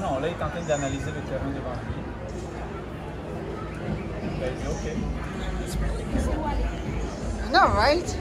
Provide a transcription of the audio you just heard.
Non, là, il est en train d'analyser le terrain devant lui. Ben. know, right?